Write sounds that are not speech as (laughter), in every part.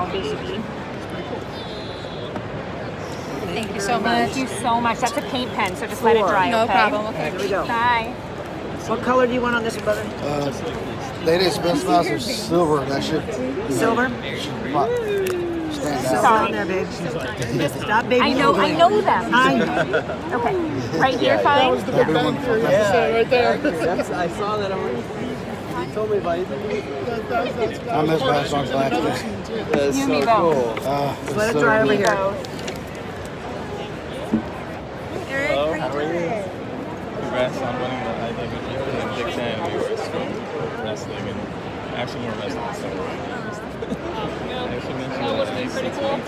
all busy. Thank you so much. Thank you so much. That's a paint pen, so just let it dry. No okay? problem. Okay. Here we go. Bye. What color do you want on this one, brother? Uh, they didn't specify some silver. That should Silver? pop, stand Silver out. on there, babe. Stop baby. I know, I know them. I know. Okay, right here, fine. That'd be wonderful. Thank That's, I saw that on. You told me about it. you. I miss Bad Songs last. That's You so cool. both. Uh, Let it dry over here. Both. Hello, how are you? Congrats on winning the IWGP and Big Ten. We were from wrestling and actually more wrestling than summer. I actually mentioned that I was six weeks into it.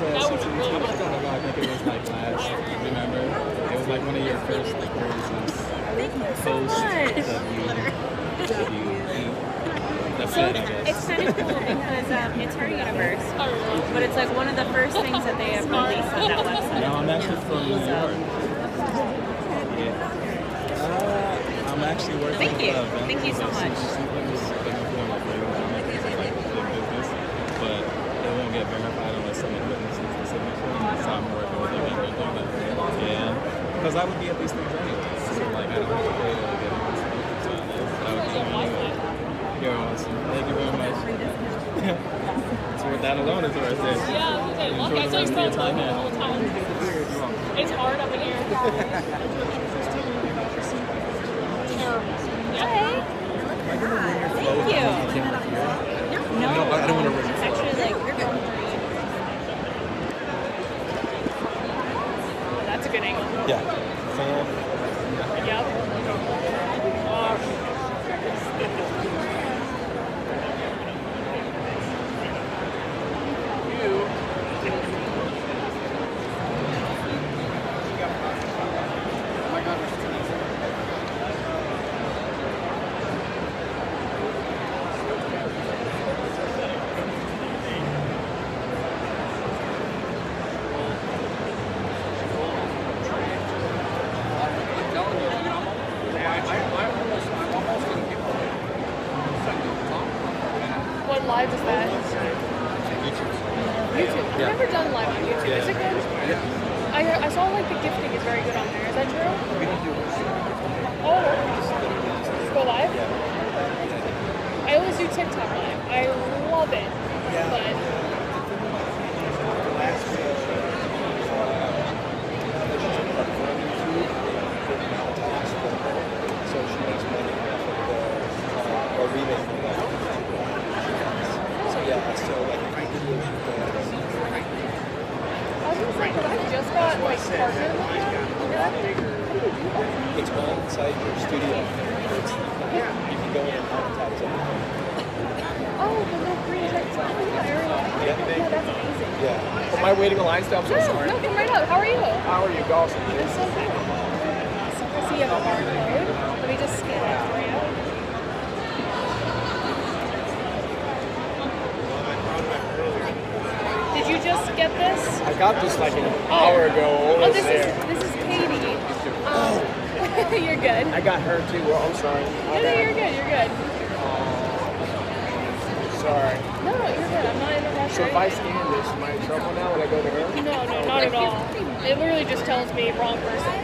That was six weeks ago. I think it was like last, remember? Like one of your first appearances post the Fed, I guess. It's kind of cool because um, it's her universe, but it's like one of the first things that they have released on that website. No, I'm actually from New York. Yeah. Uh, I'm actually working Thank you. uh, Thank you so much. Business. Something's been doing like really well. Like, it's like big business, but it won't get verified unless someone witnesses the signature. So I'm working with them and doing that. Yeah. Because I would be at these things anyway. So like I don't have to pay to get on this stuff. So I would be anyway. You're awesome. Thank you very much. (laughs) so with that alone is worth it. Yeah, okay. Look, Enjoy I the saw you rest of your spell time the whole here. time. You're welcome. It's hard up in here. (laughs) Thank you. No, I don't want to. It's actually like That's a good angle. Yeah. Fan. Yep. Wow. What live is that? YouTube. I've never done live on YouTube. Is it good? Yeah. I, I saw like the gifting is very good on there. Is that true? We don't do Oh. Just go live? I always do TikTok live. I love it. But I was gonna say, 'cause I just got like partnered. It's on-site your studio. You can go in and it. Oh, the little green check. Oh, yeah, I already- yeah, that's amazing. Yeah. Am I waiting in line still? I'm so No, no, come right up. How are you? How are you, okay. So I see you have a barcode. Let me just scan it for you. Did you just get this? I got this like an hour ago. Oh, this there. is this is Katie. Um, (laughs) you're good. I got her too. Well, I'm sorry. No, no, you're good. You're good. Sorry. No, no, you're good. I'm not in a rush. So if I scan this, am I in trouble now when I go to her? No, no, not at all. It literally just tells me wrong person.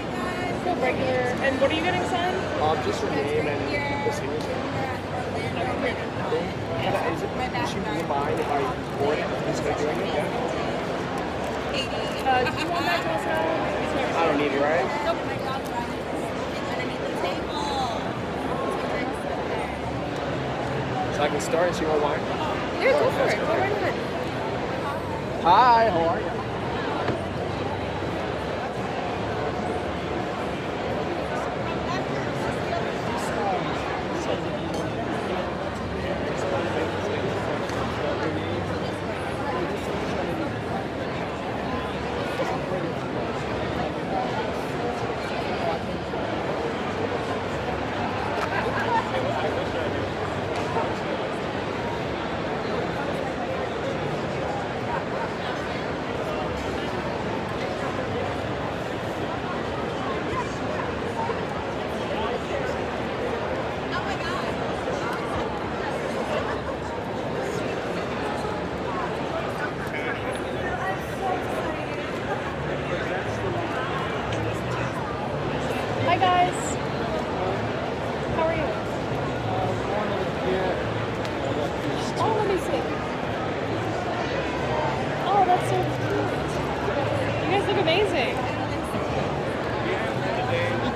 So regular. And what are you getting signed? Um, just her name and the signature. I. Uh, don't need it, right? So I can start and she won't mind? Yeah, go for it. Go right ahead. Hi, how are you?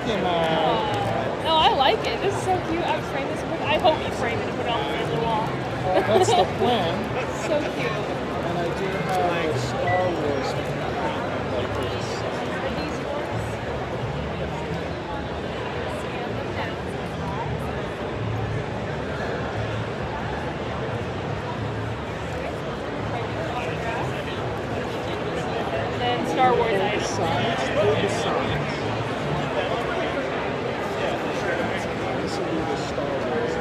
Uh, oh, like it. This is so cute. I would frame this. With, I hope you frame it and put it on the wall. That's the (laughs) plan. so cute. And I do have a Star Wars like this. Are these yours? Scan them down. And then Star Wars items. Signs, big signs. This will be the Star Wars.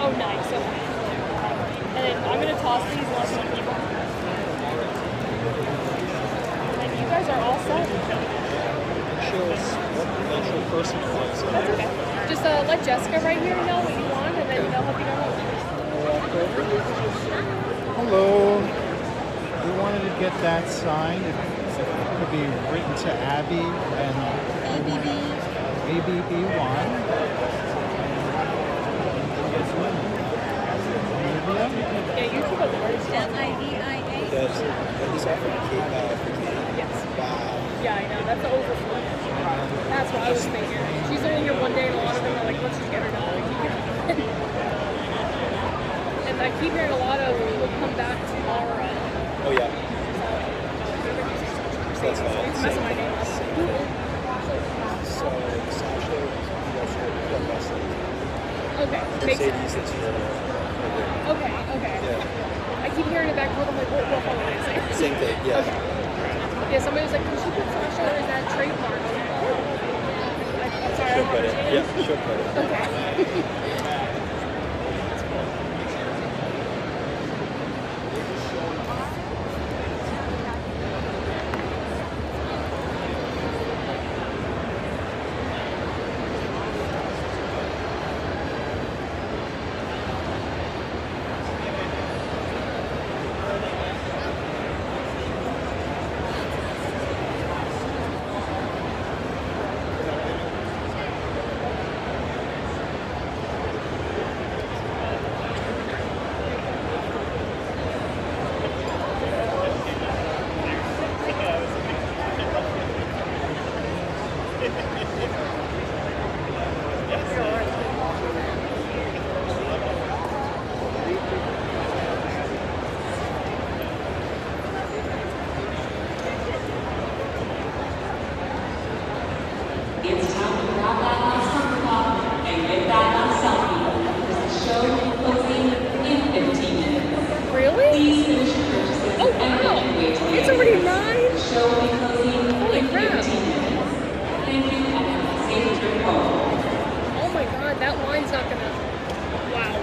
Oh, nice. Okay. And then I'm gonna toss these ones on people. And you guys are all set. Shows what natural person it was. That's okay. Just uh, let Jessica right here know what you want, and then they'll help you know. Hello. We wanted to get that signed. It could be written to Abby and ABB. ABB1. Olivia? Yeah, you two are the worst. M-I-V-I-A. Does what is that for Kate? Uh, for Kate? Yes. Wow. Yeah, I know. That's the overflow. That's what I was thinking. She's only here one day, and a lot of them are like, let's just get her done. and I keep hearing a lot of we'll come back tomorrow. Oh yeah. So that's fine. It's messing my name up. So Sasha, wrestling? Okay. Mercedes that's your uh, Okay, okay. Yeah. I keep hearing it back forth. I'm like, what, what, what did I say? Same thing. Yeah. Okay. Yeah, somebody was like, can she put Sasha or is that trademark? Oh, I- I'm sorry, I She'll don't put it. Yeah, she'll put it. Okay. (laughs) It's time to grab that nice photograph and get that nice selfie because the show will be closing in 15 minutes. Really? Please finish your purchases Oh, and wow. make your way to It's the already exit. nine? The show will be closing Holy in crap. 15 minutes. Thank you and have a safe trip home. Oh my god, that line's not gonna. Wow.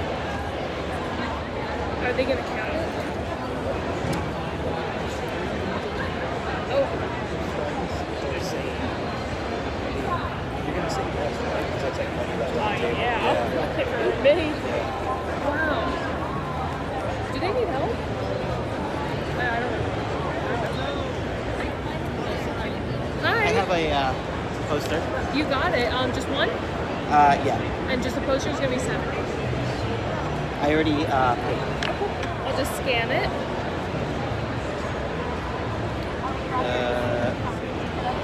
Are they gonna count it? Oh, You're gonna say yes, right? Because that's like money right oh on the table. yeah. For me. Wow. Do they need help? I I don't know. Hi. I have a uh, poster. You got it. Um, just one, Uh, yeah, and just the poster is gonna be seven. I already uh, paid. I'll just scan it. Uh,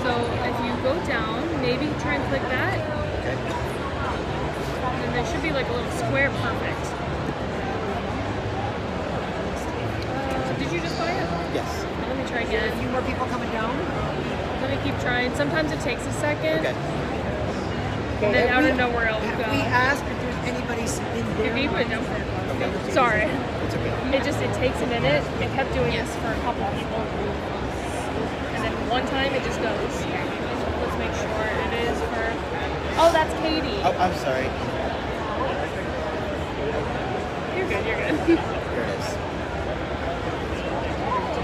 So if you go down, maybe try and click that, okay. and then there should be like a little square. Perfect. Uh, did you just buy it? Yes. Let me try A again. few more people coming down. Me keep trying. Sometimes it takes a second, Okay. and then out we- of nowhere it'll Have go. we asked if there's anybody in If there? you put it down. Sorry. It's okay. It just it takes a minute. It kept doing this for a couple of people, and then one time it just goes. Let's make sure it is for. Oh, that's Katie. Oh, I'm sorry. You're good. You're good. (laughs)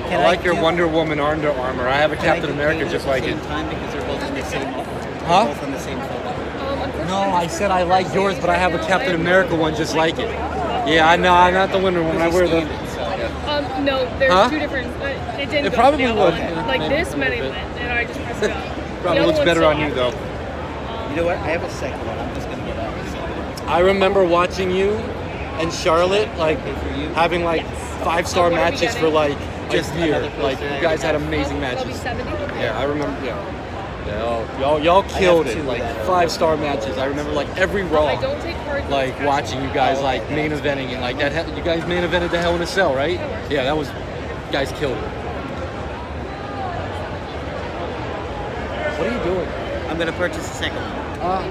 Here it is. I like your Wonder Woman Under Armour. I have a can Captain America just at like the it. time because they're both in the same. Huh? Both on the same photo. Um, No, I'm I just said I like yours, but I have a Captain America one just like it. Yeah, I know. I'm not the Wonder Woman. I wear the. Um, no, there's Huh? two different. Uh, it didn't It go probably to would. other one. Like this, many went, and I just pressed it up. (laughs) Probably other looks one's better on you active. though. You know what? I have a second one. I'm just gonna get out. I remember watching you and Charlotte like Okay, for you. having like five star what are we matches for getting? like just Just year. Like you guys had amazing That'll be matches. 70. Yeah, I remember. Yeah. Yeah, y'all, y'all, y'all killed it. Like five star matches. I remember like every Raw. I don't take part in like watching you guys like main eventing and like that. he- You guys main evented the Hell in a Cell, right? Yeah, that was. You guys killed it. What are you doing? I'm gonna purchase a second one. Uh,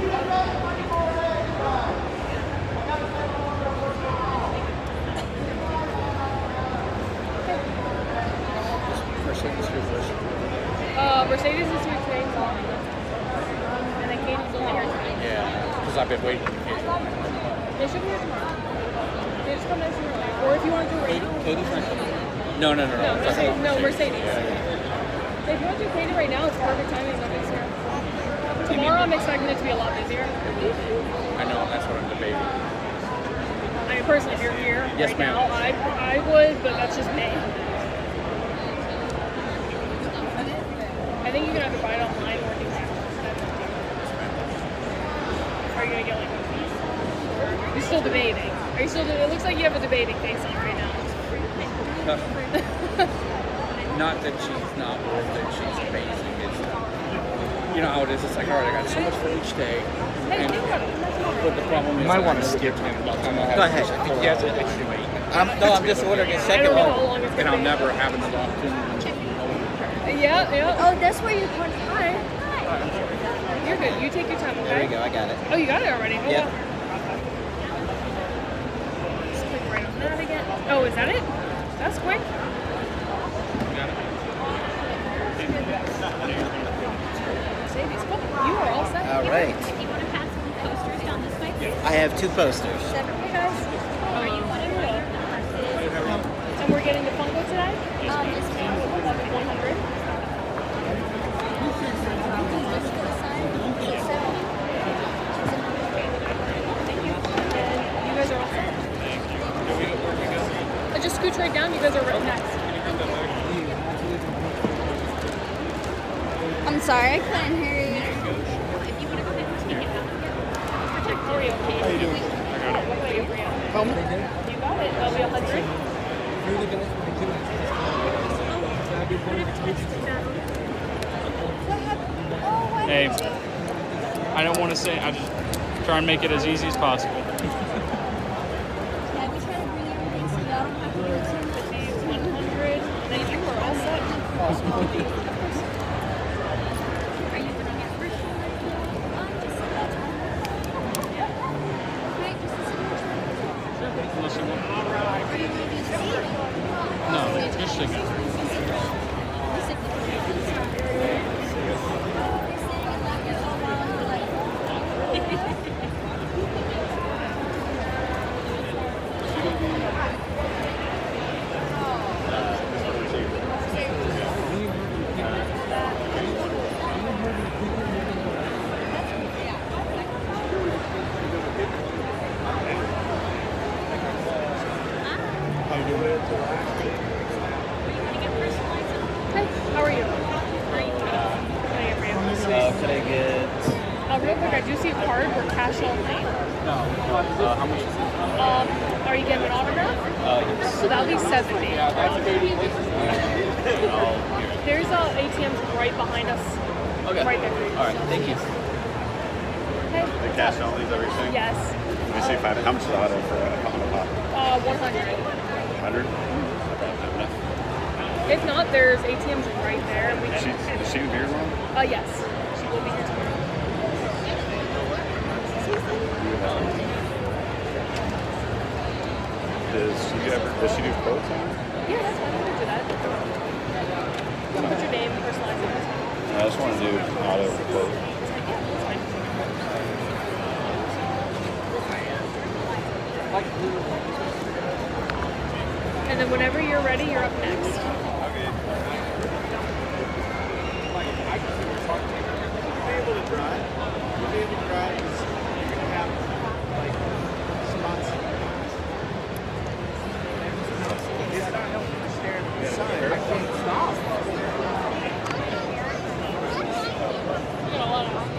Mercedes here first. Uh, Mercedes is here today. And then Katie's only here tonight. Yeah, because I've been waiting. They should be here tomorrow. They just come next year. Or if you want to do it right now. Katie's not coming. No, no, no, no. No, Mercedes. No, Mercedes. Yeah, yeah. If you want to do Katie right now, it's perfect timing. Nobody's here. Tomorrow, I'm expecting it to be a lot busier. I know, that's what I'm debating. I mean, personally, if you're here Yes, right now, I, I would, but that's just me. Think you can either buy it online or do that. Are you gonna get like one piece? You're still debating. Are you still? De- it looks like you have a debating face on right now. (laughs) Not that she's not worth it, she's amazing. It's, you know how it is, it's like, all right, I got so much for each day. And, think about it. That's not but the problem is, You might wanna skip him. about time. Go ahead. I think he has an extra weight. I'm, no, I'm just ordering a second don't know how one. And I'll never have another opportunity. Yeah, yeah. Oh, that's where you punch. Hi. You're good. You take your time, okay? There we go. I got it. Oh, you got it already. Oh, Yep. wow. Just click right on that again. Oh, is that it? That's quick. You are all set. All right. You want to pass some posters down this way? I have two posters. Hey guys. Are you wanting to? And we're getting the Funko today? Um, this one. 100. Thank you. And you guys are all set. Right down. You guys are right next. I'm sorry, I couldn't hear you. How are you? How you doing? What about you, Brianna? You got it. That'll be a hundred. Hey, I don't want to say. I just try and make it as easy as possible. Yeah, we try to bring everything so y'all don't have to do too much. 100. Then you are all set. Are you putting your first one? Um, just so that's one. Okay, just a signature. Unless you want. Are you going to do seed? No, just signature. Hey, how are you? How are you? Can I get Brianna? Uh, could I get? Uh, real quick, I do see a card for cash only. No. Uh, how much is it? Um, are you getting an autograph? Uh, yes. So that'll be 70. Yeah, that's 80. (laughs) There's uh, ATMs right behind us. Okay. Right there. for you. All right, thank you. Hey. The cash only is everything? Yes. Let me see if I, how much is the auto for a, on pop? Uh, 100. 100? If not, there's ATMs right there. And we Is she, can. is she in beer long? Uh, yes. She will be here tomorrow. Does she ever, does she do quotes on it? Yeah, that's fine. We can do that. Put your name, personalize it. I just want to do auto quote. And then whenever you're ready, you're up next.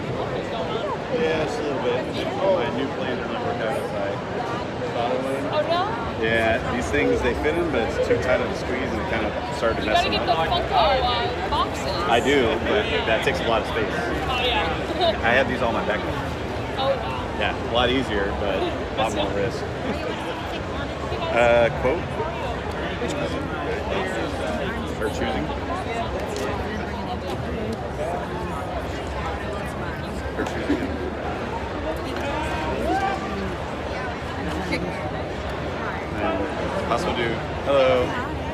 Yeah, just a little bit. My new plans are not working out as I thought it would. Oh no? Yeah, these things they fit in, but it's too tight of a squeeze and it kind of started to You mess gotta them get the up. Funko uh, boxes. I do, but that takes a lot of space. Oh yeah. (laughs) I have these on my backpack. oh wow. Yeah, a lot easier, but a lot (laughs) more risk. Uh, quote? Or choosing? Or choosing. And also do, hello.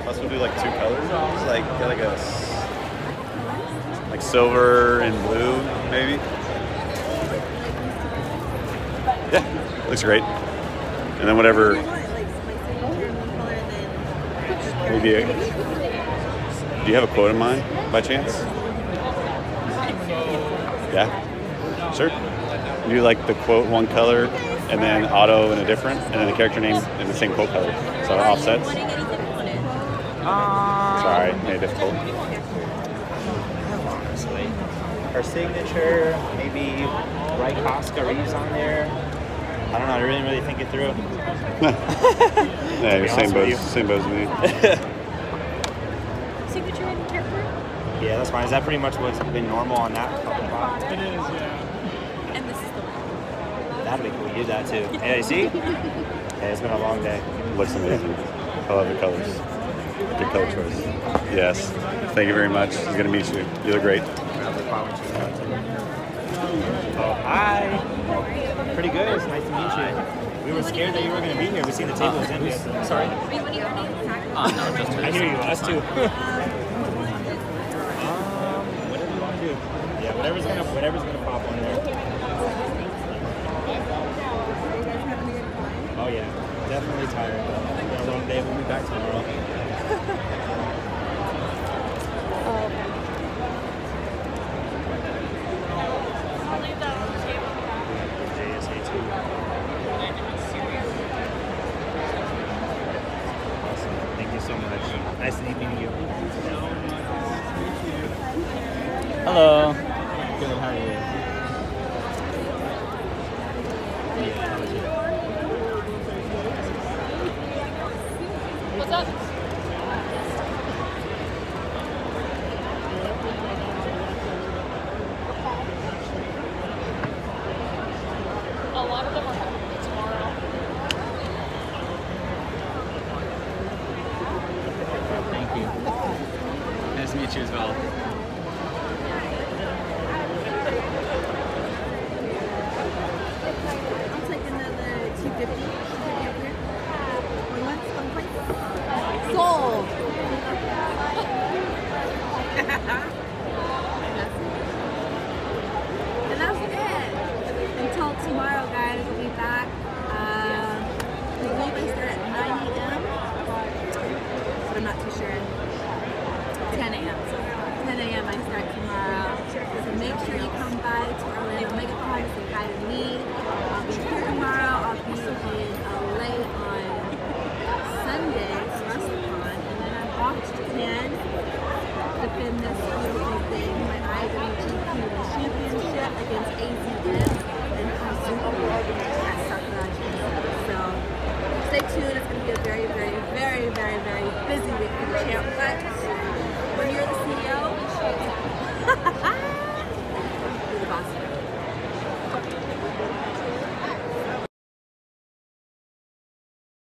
Also do like two colors. It's like, got like a, like silver and blue, maybe. Yeah, looks great. And then whatever. Maybe. A, do you have a quote in mind by chance? Yeah. Sure. Do you like the quote one color, and then auto in a different, and then the character name in the same quote color. So it offsets. Sorry, made it difficult. honestly. Her signature, maybe write Koska Reeves on there. I don't know. I didn't really think it through. (laughs) Yeah, same honest with you. boat, same boat as me. (laughs) Signature and character? Yeah, that's fine. Is that pretty much what's been normal on that? It is, yeah. And this is the one. That'd be cool. You did that too. (laughs) Yeah, you see? Yeah, it's been a long day. Looks amazing. I love the colors. Good color choice. Yes. Thank you very much. It's good to meet you. You look great. Oh, hi. Pretty good. It's nice to meet you. We were scared that you were going to be here. We seen the table was empty. Sorry. Ah, I hear you. Us too. (laughs) (laughs) um, whatever you want to do. Yeah, whatever's gonna whatever's gonna pop on there. Oh yeah, definitely tired. It's a long day. We'll be back tomorrow. JSA too. Awesome. Thank you so much. Nice meeting you. Hello. Good. How are you? Yeah, how was you? What's up? A lot of them are happening tomorrow. Thank you. Nice to meet you as well.